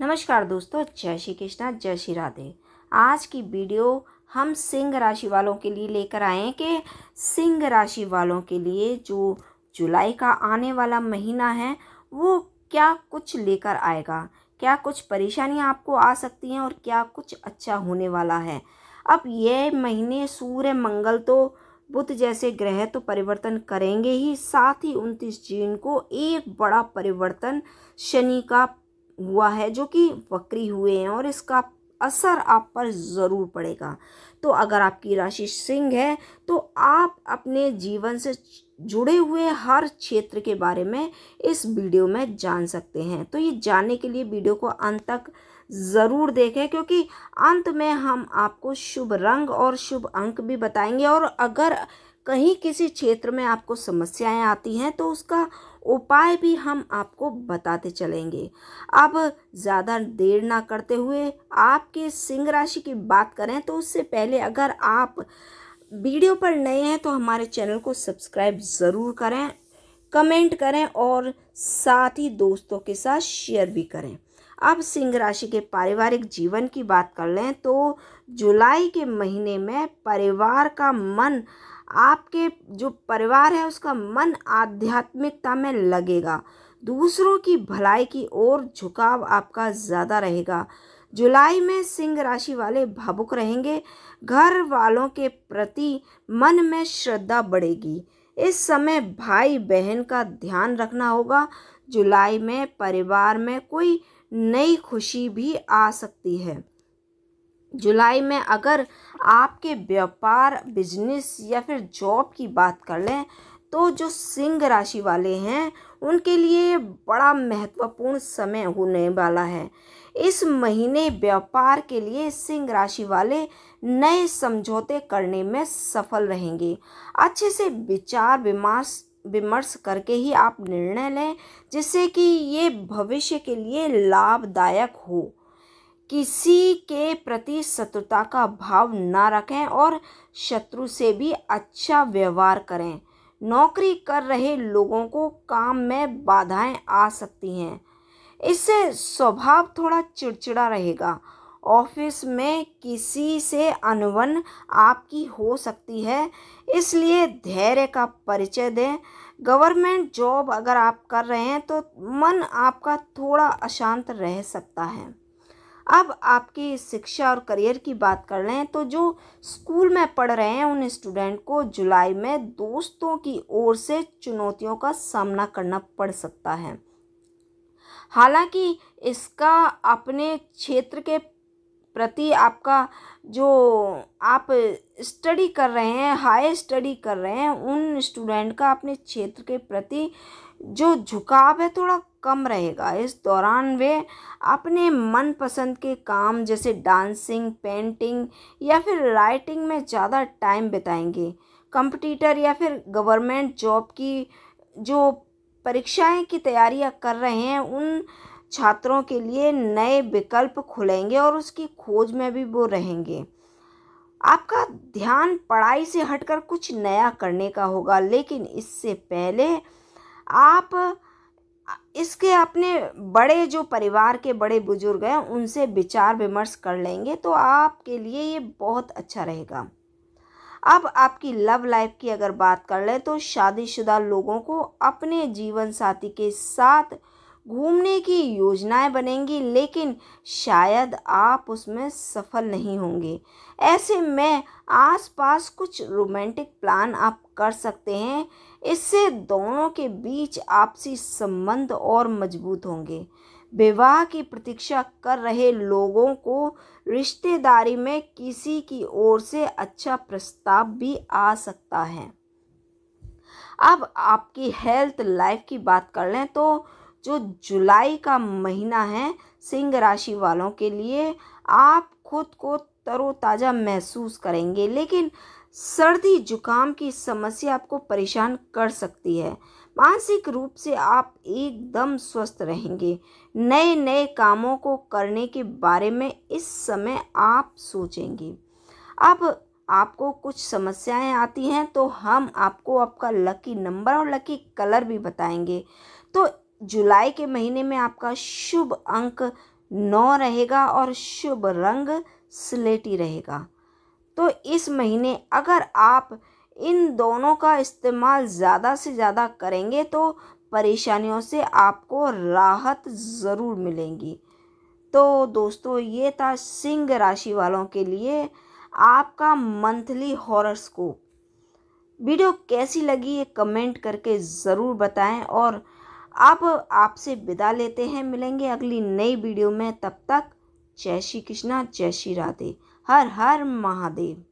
नमस्कार दोस्तों, जय श्री कृष्णा, जय श्री राधे। आज की वीडियो हम सिंह राशि वालों के लिए लेकर आए हैं कि सिंह राशि वालों के लिए जो जुलाई का आने वाला महीना है, वो क्या कुछ लेकर आएगा? क्या कुछ परेशानियाँ आपको आ सकती हैं और क्या कुछ अच्छा होने वाला है? अब ये महीने सूर्य, मंगल तो बुध जैसे ग्रह तो परिवर्तन करेंगे ही, साथ ही उनतीस जून को एक बड़ा परिवर्तन शनि का हुआ है, जो कि वक्री हुए हैं और इसका असर आप पर ज़रूर पड़ेगा। तो अगर आपकी राशि सिंह है तो आप अपने जीवन से जुड़े हुए हर क्षेत्र के बारे में इस वीडियो में जान सकते हैं। तो ये जानने के लिए वीडियो को अंत तक ज़रूर देखें, क्योंकि अंत में हम आपको शुभ रंग और शुभ अंक भी बताएँगे और अगर कहीं किसी क्षेत्र में आपको समस्याएँ आती हैं तो उसका उपाय भी हम आपको बताते चलेंगे। अब ज़्यादा देर ना करते हुए आपके सिंह राशि की बात करें तो उससे पहले अगर आप वीडियो पर नए हैं तो हमारे चैनल को सब्सक्राइब ज़रूर करें, कमेंट करें और साथ ही दोस्तों के साथ शेयर भी करें। अब सिंह राशि के पारिवारिक जीवन की बात कर लें तो जुलाई के महीने में परिवार का मन आपके जो परिवार है, उसका मन आध्यात्मिकता में लगेगा। दूसरों की भलाई की ओर झुकाव आपका ज़्यादा रहेगा। जुलाई में सिंह राशि वाले भावुक रहेंगे। घर वालों के प्रति मन में श्रद्धा बढ़ेगी। इस समय भाई बहन का ध्यान रखना होगा। जुलाई में परिवार में कोई नई खुशी भी आ सकती है। जुलाई में अगर आपके व्यापार, बिज़नेस या फिर जॉब की बात कर लें तो जो सिंह राशि वाले हैं, उनके लिए बड़ा महत्वपूर्ण समय होने वाला है। इस महीने व्यापार के लिए सिंह राशि वाले नए समझौते करने में सफल रहेंगे। अच्छे से विचार विमर्श विमर्श करके ही आप निर्णय लें, जिससे कि ये भविष्य के लिए लाभदायक हो। किसी के प्रति शत्रुता का भाव ना रखें और शत्रु से भी अच्छा व्यवहार करें। नौकरी कर रहे लोगों को काम में बाधाएँ आ सकती हैं। इससे स्वभाव थोड़ा चिड़चिड़ा रहेगा। ऑफ़िस में किसी से अनवन आपकी हो सकती है, इसलिए धैर्य का परिचय दें। गवर्नमेंट जॉब अगर आप कर रहे हैं तो मन आपका थोड़ा अशांत रह सकता है। अब आपकी शिक्षा और करियर की बात कर लें तो जो स्कूल में पढ़ रहे हैं, उन स्टूडेंट को जुलाई में दोस्तों की ओर से चुनौतियों का सामना करना पड़ सकता है। हालाँकि इसका अपने क्षेत्र के प्रति आपका जो आप स्टडी कर रहे हैं हाई स्टडी कर रहे हैं, उन स्टूडेंट का अपने क्षेत्र के प्रति जो झुकाव है थोड़ा कम रहेगा। इस दौरान वे अपने मनपसंद के काम जैसे डांसिंग, पेंटिंग या फिर राइटिंग में ज़्यादा टाइम बिताएँगे। कंपटीटर या फिर गवर्नमेंट जॉब की जो परीक्षाएँ की तैयारियाँ कर रहे हैं, उन छात्रों के लिए नए विकल्प खुलेंगे और उसकी खोज में भी वो रहेंगे। आपका ध्यान पढ़ाई से हटकर कुछ नया करने का होगा, लेकिन इससे पहले आप, इसके अपने बड़े जो परिवार के बड़े बुज़ुर्ग हैं, उनसे विचार विमर्श कर लेंगे तो आपके लिए ये बहुत अच्छा रहेगा। अब आपकी लव लाइफ की अगर बात कर लें तो शादीशुदा लोगों को अपने जीवन साथी के साथ घूमने की योजनाएँ बनेंगी, लेकिन शायद आप उसमें सफल नहीं होंगे। ऐसे में आसपास कुछ रोमांटिक प्लान आप कर सकते हैं। इससे दोनों के बीच आपसी संबंध और मज़बूत होंगे। विवाह की प्रतीक्षा कर रहे लोगों को रिश्तेदारी में किसी की ओर से अच्छा प्रस्ताव भी आ सकता है। अब आपकी हेल्थ लाइफ की बात कर लें तो जो जुलाई का महीना है, सिंह राशि वालों के लिए आप खुद को तरोताज़ा महसूस करेंगे, लेकिन सर्दी, जुकाम की समस्या आपको परेशान कर सकती है। मानसिक रूप से आप एकदम स्वस्थ रहेंगे। नए नए कामों को करने के बारे में इस समय आप सोचेंगे। अब आपको कुछ समस्याएँ आती हैं तो हम आपको आपका लकी नंबर और लकी कलर भी बताएँगे। तो जुलाई के महीने में आपका शुभ अंक नौ रहेगा और शुभ रंग स्लेटी रहेगा। तो इस महीने अगर आप इन दोनों का इस्तेमाल ज़्यादा से ज़्यादा करेंगे तो परेशानियों से आपको राहत ज़रूर मिलेंगी। तो दोस्तों, ये था सिंह राशि वालों के लिए आपका मंथली हॉरोस्कोप। वीडियो कैसी लगी ये कमेंट करके ज़रूर बताएँ और अब आपसे विदा लेते हैं। मिलेंगे अगली नई वीडियो में। तब तक जय श्री कृष्णा, जय श्री राधे। हर हर महादेव।